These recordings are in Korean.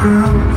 through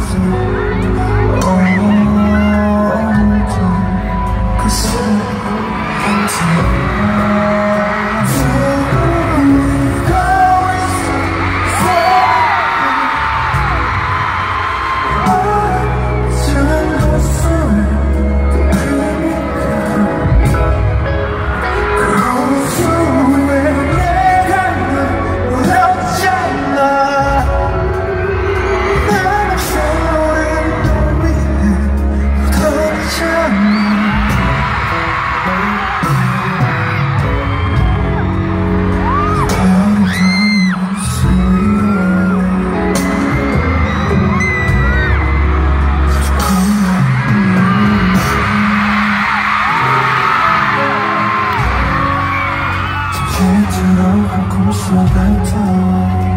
들어간 꿈속에도